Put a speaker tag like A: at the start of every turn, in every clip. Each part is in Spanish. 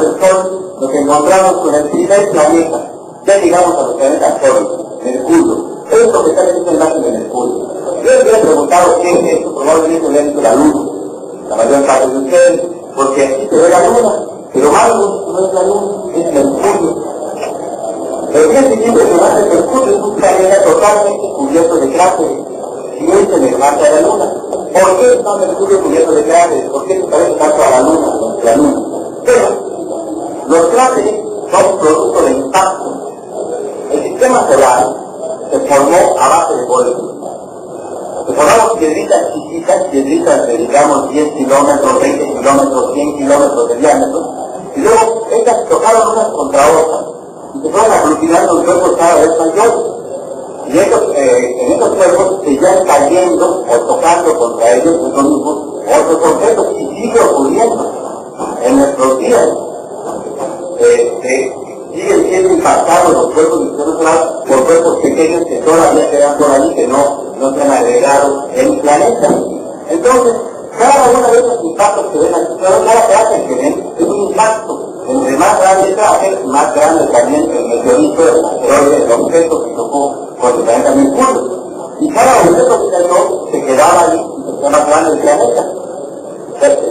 A: del Sol, nos encontramos con el primer planeta. Ya llegamos a los planetas sólidos, Mercurio. Esto que está en esta imagen de Mercurio. Yo les he preguntado qué es esto, probablemente le han dicho la luz. La mayor parte de ustedes, porque aquí se ve la luna, pero algo no es la luna, es Mercurio. El día siguiente se va Mercurio es un planeta totalmente cubierto de cráteres. Y hoy se le levanta la luna. ¿Por qué está Mercurio cubierto de cráteres? ¿Por qué se parece tanto a la luna, a la luna? Pero los son producto de impacto. El sistema solar se formó a base de golpes. Se formaron piedritas chiquitas, piedritas de digamos 10 kilómetros, 20 kilómetros, 100 kilómetros de diámetro, y luego estas tocaron unas contra otras, y se fueron aglutinando en cuerpos cada vez mayores. Y estos, eh, en estos cuerpos se iban cayendo o tocando contra ellos estos mismos otros objetos, y sigue ocurriendo en nuestros días. Eh, siguen siendo impactados los cuerpos sistema solar por cuerpos pequeños que todavía quedan por ahí, que no, no se han agregado en el planeta. Entonces, cada uno de esos impactos que ven aquí, cada traje que ven es un impacto. Entre más grande traje, más grande también el meteorito, el asteroide, el objeto que tocó con el planeta Mercurio. Y cada objeto que cayó se quedaba ahí y más grande el planeta.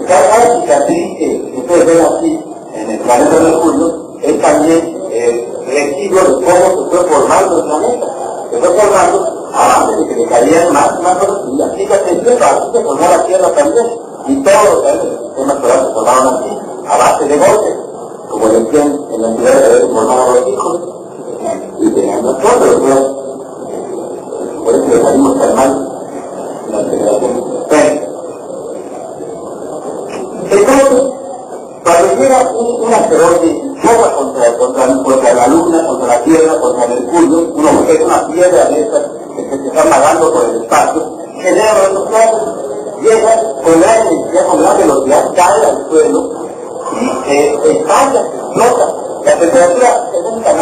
A: Cada cicatriz que ustedes ven aquí en el planeta Mercurio es también eh, recibo de cómo se fue formando el planeta. Se fue formando a base de que le caían más más cosas y así se formó la Tierra también. Y todos los sistemas solares se formaron así, a base de golpes, como decían en la ciudad de haber formado los hijos. Y tenían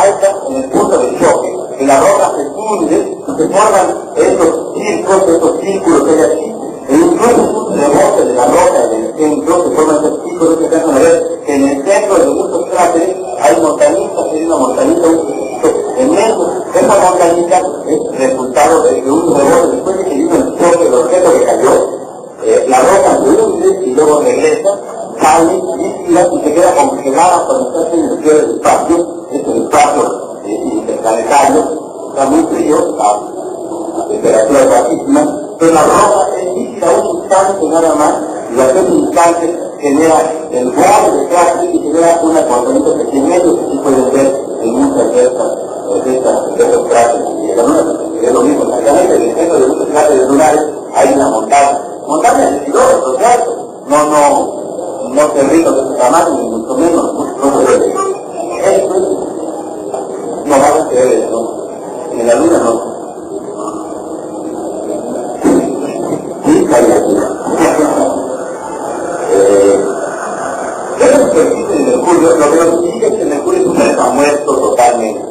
A: alta en el punto de choque, que la roca se funde se forman estos círculos, estos círculos que hay aquí, e incluso un rebote de la roca del centro, se forman estos círculos que alcanzan a en el centro de muchos cráteres hay montañitas, hay una montañita, en medio. Esa montañita es resultado de que un rebote, después de que vino el choque del objeto que cayó, eh, la roca se hunde y luego regresa, sale, y se queda congelada cuando está en el cielo del espacio, es el espacio eh, interplanetario, está muy frío, a, a temperatura bajísima, pero la roca es un instante nada más, y a ese instante genera el borde de clase y genera una componente pequeña que sí pueden ver en muchas de estas, de estas, de estos clases de la es lo mismo, exactamente en el centro de muchas clases de lunares hay una montaña, montaña de kilómetros de alto, no, no, no cerritos de ese tamaño, ni mucho menos, no, se. Eso no van a creer eso, luna no. Sí, Esa superficie de Mercurio, lo que nos indica es que Mercurio es un totalmente.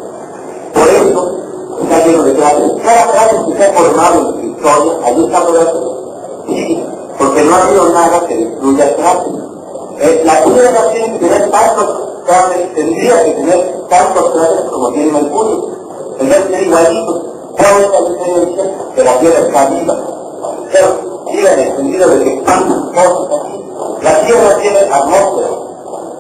A: Por eso está lleno de cráteres. Cada cráter que se ha formado en su historia, allí está. Sí, porque no ha habido nada que destruya el cráter. Eh, la Tierra tiene que tener tantos cráteres, tendría que tener tantos cráteres como tiene Mercurio. Tendría que ser igualitos. ¿Cuál es la diferencia? Que la Tierra está viva. Pero, diga en el sentido de que tantas cosas aquí la Tierra tiene atmósfera.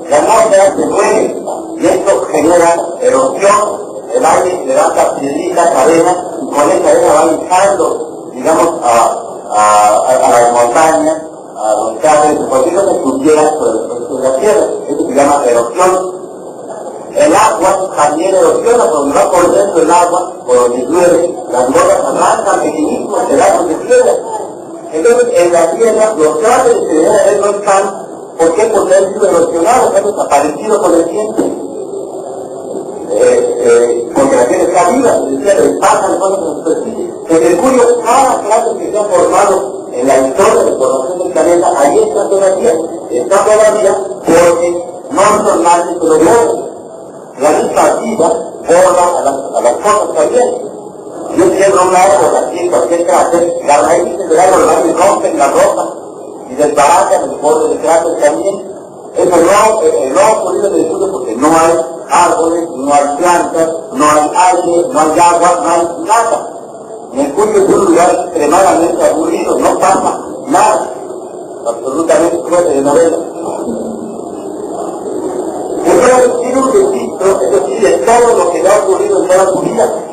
A: La atmósfera se mueve y esto genera erosión. El aire levanta piedritas, arenas y con esa arena va hinchando, digamos, a, a, a, las montañas, a los cráteres, cualquier cosa que sobre, sobre la Tierra. Esto se llama erosión. El agua también erosiona, cuando va por dentro del agua, por donde llueve, las gotas arrancan pequeñísimos pedazos de tierra entonces, en la Tierra, los cráteres que deben haber no están, ¿por qué? Porque han sido erosionados, han desaparecido con el tiempo. Eh, eh, porque la Tierra está viva, le pasan cosas en. En Mercurio, cada cráter que se ha formado en la historia de formación del planeta, ahí está todavía, está todavía porque no que lo vean. La misma vida forma a las, a las cosas también. Yo quiero un árbol en cualquier cráter, las raíces del árbol van y rompen la roca y desbaratan el borde del cráter también. Eso no, eh, no ha ocurrido en el estudio porque no hay árboles, no hay plantas, no hay aire, no hay agua, no hay nada. Mercurio es un lugar extremadamente aburrido, no pasa nada. Absolutamente fuerte de novela. Entonces, tiene un registro, es de todo lo que le ha ocurrido en toda su vida.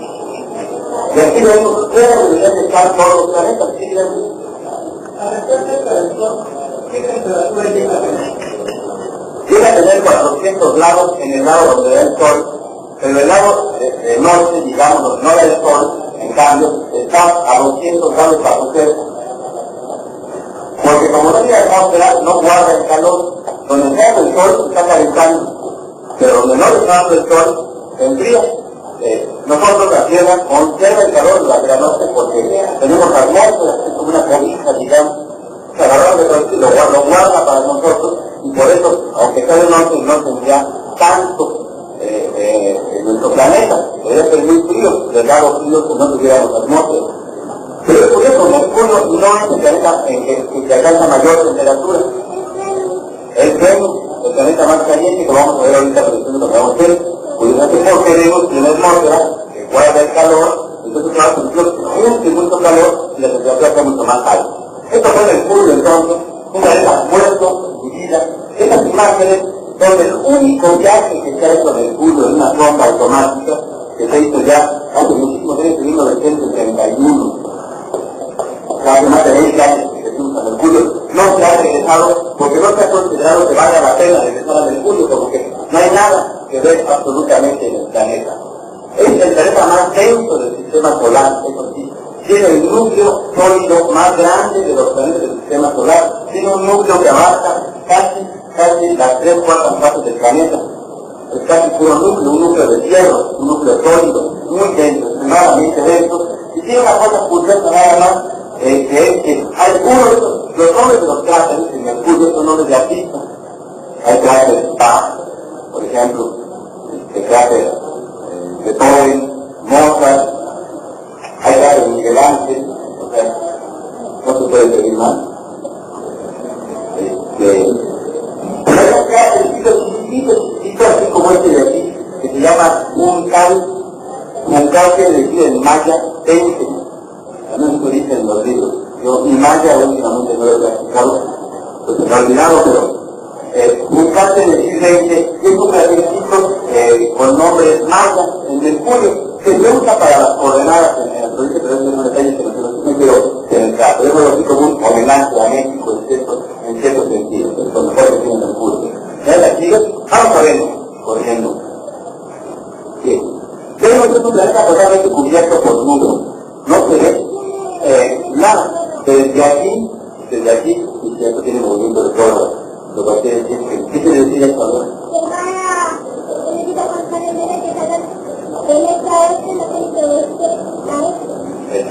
A: Y aquí vemos cómo deberían estar todos los planetas. ¿sí?
B: A del Sol, ¿qué temperatura llega a tener?
A: Llega a tener 400 grados en el lado donde da el sol, pero el lado eh, norte, digamos, no da el sol, en cambio, está a 200 grados bajo cero. Porque como no tiene atmósfera, no guarda el calor. Donde está el sol, está calentando. Pero donde no está dando el sol, se enfría. Eh, nosotros la Tierra conserva el calor durante la noche porque tenemos atmósfera, es como una cobija, digamos. O sea, la verdad que lo, lo guarda para nosotros y por eso, aunque está de noche, no tendría tanto eh, eh, en nuestro planeta. Debe ser muy frío, del lado frío que no tuviéramos atmósfera. Pero es curioso, Mercurio no es el planeta en que, que alcanza mayor temperatura. El planeta más caliente que vamos a ver ahorita presentando lo que vamos a hacer. Curiosamente porque Venus tiene atmósfera que guarda el calor, entonces claro, ejemplo, siente mucho calor y la temperatura está mucho más alta. Esto fue Mercurio entonces, un planeta muerto, vida. Estas imágenes son el único viaje que se ha hecho a Mercurio en una sonda automática que se hizo ya hace muchísimos años, en 1931 hace más de 20 años que fuimos a Mercurio, no se ha regresado porque no se ha considerado que valga la pena regresar a Mercurio, porque no hay nada que ver absolutamente en el planeta. Es el planeta más denso del sistema solar, eso sí. Tiene el núcleo sólido más grande de los planetas del sistema solar. Tiene un núcleo que abarca casi, casi las tres cuartas partes del planeta. Es casi puro núcleo, un núcleo de hierro, un núcleo sólido, muy denso, extremadamente denso. Y tiene una cosa curiosa nada más, eh, que que hay uno de esos, los nombres de los cráteres en Mercurio son nombres de artistas. Hay cráteres Bach, por ejemplo, el cráter eh, Beethoven, Mozart, hay cráteres Miguel Ángel, o sea, no se puede pedir más. Este, pero hay un cráter chiquito, así como este de aquí, que se llama Muncal, Muncal quiere decir en maya, Tenke, también se dice. Yo, maya últimamente no lo he practicado, pues se me pero eh, un cártel de Silveire es un crátercito eh, con nombre maya en Mercurio, que se usa para las coordenadas en, la provincia, pero es un detalle que no quiero. Pero es así como un homenaje a México en cierto, en cierto sentido, es lo mejor que tiene Mercurio. ¿Ya la chicas? Vamos a ver, corriendo. Bien. Venus es un planeta totalmente cubierto por nubes. No se ve eh, nada. Desde aquí, desde aquí, y si esto tiene movimiento de todo, lo que quiere decir que, ¿qué quiere decir esto? A ver?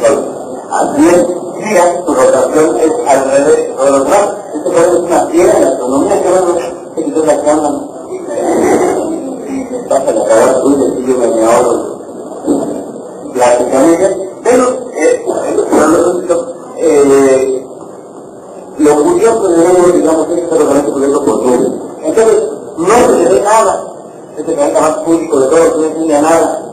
A: Así es, mira, su rotación es al revés, todo lo demás. Esto parece una piedra en la astronomía, que bueno, que quitó la. Pasa la cara tuya, y yo me ahorro. Pero, eh, eh, lo curioso de ello, digamos, es que cubierto por nubes. Entonces, no se le ve nada. Este planeta más público de todos, no enseña nada.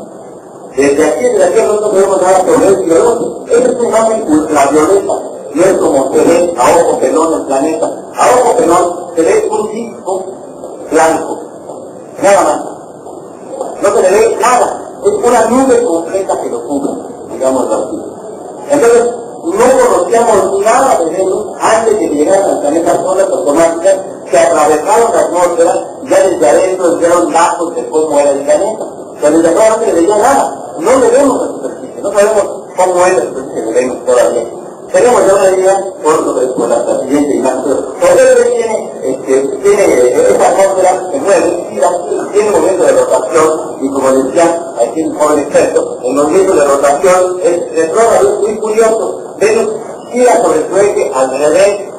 A: Desde aquí, desde aquí, nosotros podemos dar el violento. Esta es una imagen ultravioleta. No es como se ve a ojo pelón el planeta. A ojo pelón se ve un disco blanco. Nada más. No se le ve nada. Es una nube completa que lo cubre, digámoslo así. Entonces, no conocíamos nada de Venus antes de llegar al planeta solas automáticas que atravesaron la atmósfera ya desde adentro hicieron datos de cómo era el planeta. Pero desde afuera no se le veía nada. No le vemos la superficie, no sabemos cómo es la superficie de Venus todavía. Tenemos ya una idea por que por la siguiente imagen. Porque tiene, este, tiene eh, esa atmósfera que mueve, gira, tiene movimiento de rotación y como decía aquí un joven experto, el movimiento de rotación es retrógrado, es muy curioso. Venus gira sobre su eje al revés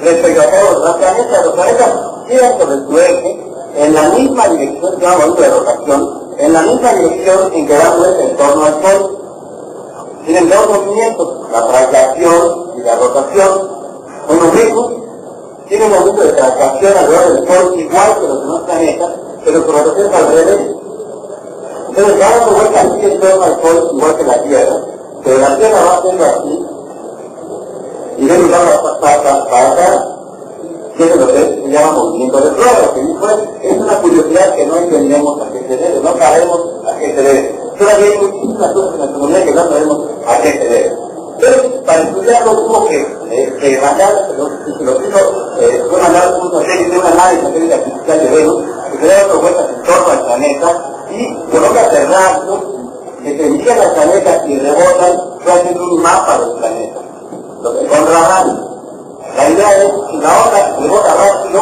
A: respecto a todos los planetas. Los planetas giran sobre su eje en la misma dirección, que movimiento de rotación, en la misma dirección en que da en torno al Sol. Tienen dos movimientos, la traslación y la rotación. Bueno, Venus tiene un momento de transacción alrededor del Sol igual que los demás planetas, pero su rotación es al revés. Entonces, dando vuelta así en torno al Sol igual que la Tierra, pero la Tierra va haciendo así, y Venus va para, para acá, que es lo que se llama movimiento de flora, que es una curiosidad que no entendemos a qué se debe, no sabemos a qué se debe. Todavía hay muchísimas cosas en la comunidad que no sabemos a qué se debe. Pero para estudiarlo tuvo que, eh, que mandar, lo, hizo, eh, fue mandar un satélite, una nave satélite artificial de Venus, que se da vueltas en torno al planeta, y coloca terrazos que se dirigen al planeta y rebotan, haciendo un mapa del planeta, lo que. La idea es que la onda rebota rápido,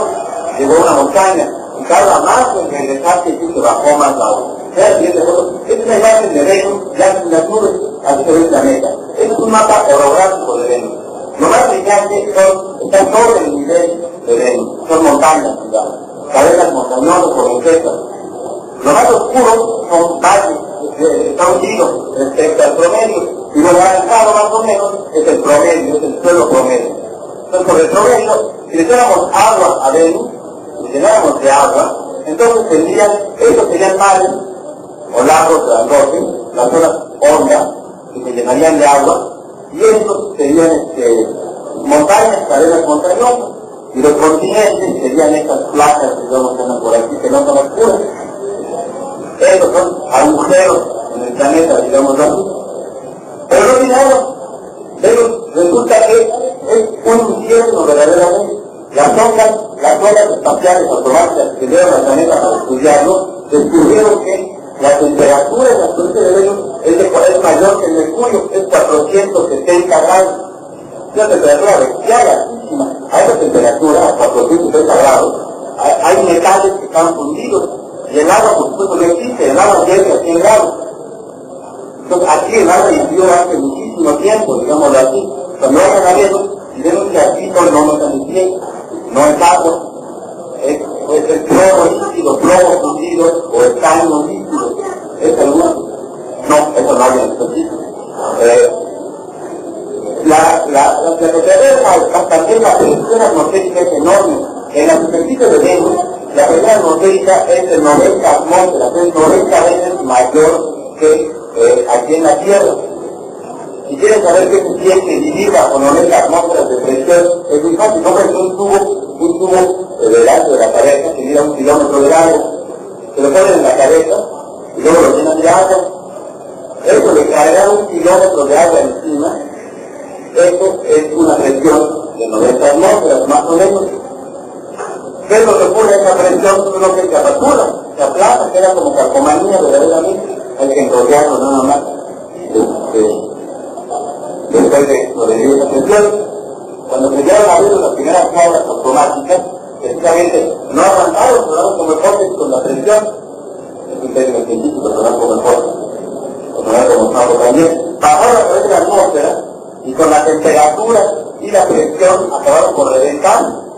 A: llegó a una montaña, y tarda más en regresarse y se bajó más agua. Es una imagen de Venus, ya en las nubes, así se ve el planeta. Este es un mapa orográfico de Venus. Lo más brillante son, están en el nivel de Venus, son montañas, digamos, cabezas montañosas o roquetas. Lo más oscuro son valles, están hundidos respecto al promedio, y lo avanzado más o menos es el promedio, es el suelo promedio. Entonces, sobre el si le echáramos agua a Venus, si llenáramos de agua, entonces tendrían, estos serían mares o lagos Dangote, las zonas hondas, que se llenarían de agua, y estos serían este, montañas, cadenas montañosas, y los continentes serían estas placas que vamos a por aquí, que no son oscuras. Estos son agujeros en el planeta, digamos así. Pero no. Pero resulta que es un infierno verdaderamente. Las ondas, las ondas espaciales automáticas que llevan al planeta para estudiarlo, descubrieron que la temperatura en la superficie de Venus es, de, es mayor que el mercurio, es 470 grados. Es una temperatura bestial altísima. A esa temperatura, a 470 grados, hay, metales que están fundidos. Y el agua, por supuesto, no existe. El agua llega a 100 grados. Entonces, aquí el agua hirvió hace muchísimo tiempo, digámoslo así. Cuando vayan a Venus, vemos que aquí en pie, no es agua, es, es el plomo líquido, plomo fundido o el caño líquido. ¿Es alguna? No, eso no hay en específico. Eh, la, la, la, la también la presión atmosférica es enorme. En la superficie de Venus, la presión atmosférica es de 90 atmósferas, es 90 veces mayor que eh, aquí en la Tierra. Si quieren saber qué se siente vivir bajo 90 atmósferas de presión, es muy fácil. Cogen un tubo, un tubo eh, delante de la cabeza que mira un kilómetro de largo, se lo ponen en la cabeza y luego lo llenan de agua. Eso de cargar un kilómetro de agua encima, eso es una presión de 90 atmósferas, más o menos. ¿Qué es lo que esa presión? Es lo que se apertura, se aplasta, queda como calcomanía verdaderamente. Hay que enrollarlo nada más. Este, después de lo de presión, cuando se llevan a las primeras obras automáticas, precisamente no aguantaron, pero como hipótesis con la presión, es un término científico, pero como hipótesis, como como estamos también, bajaron a través de la atmósfera y con la temperatura y la presión acabaron por reventar.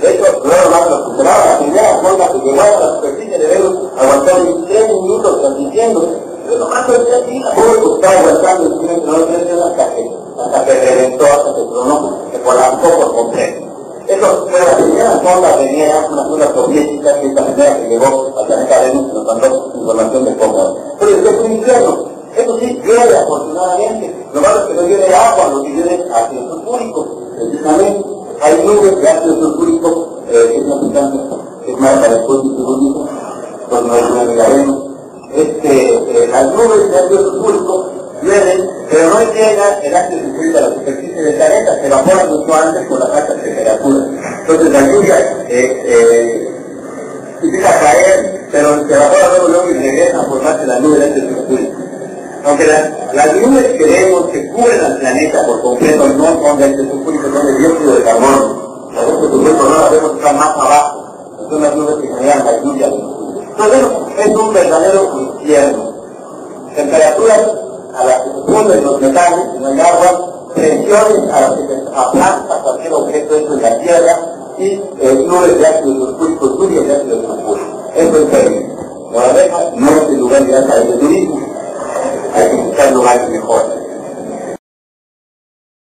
A: De hecho, luego más lo superaron, la primera forma que llegó a la superficie de Venus aguantó 23 minutos transmitiendo, pero nomás fue tres días, todo estaba aguantando el primer no hasta que, hasta que reventó, hasta que tronó, que colapsó por completo. Eso fue la primera sonda sonda soviética que es la primera que llegó al planeta Venus y nos mandó información de cómo. Pero es un infierno. Eso sí, llueve afortunadamente. Lo malo es que no llueve agua, lo que llueve es ácido sulfúrico. Precisamente hay nubes de ácido sulfúrico, eh, que es una sustancia que es más para el sulfúrico, pues no una Venus. Este, eh, las nubes de ácido sulfúrico llueven, pero no llega el ácido sulfúrico a la superficie del planeta, se evapora mucho antes por las altas temperaturas. Entonces la lluvia eh, eh, empieza a caer, pero se evapora luego, luego y regresa a formarse la nube de ácido sulfúrico. Aunque la, las nubes que vemos que cubren al planeta por completo no son de sulfúrico, son de dióxido de carbono. Las ácido sulfúrico no las vemos están más abajo, son las nubes que generan la lluvia. Entonces, es un verdadero infierno. Temperaturas a las que se funden los metales en el agua, presiones a las que se aplasta cualquier objeto dentro de la tierra y eh, nubes de ácido sulfúrico, lluvias de ácido sulfúrico. Eso es terrible. Guadalajara no es el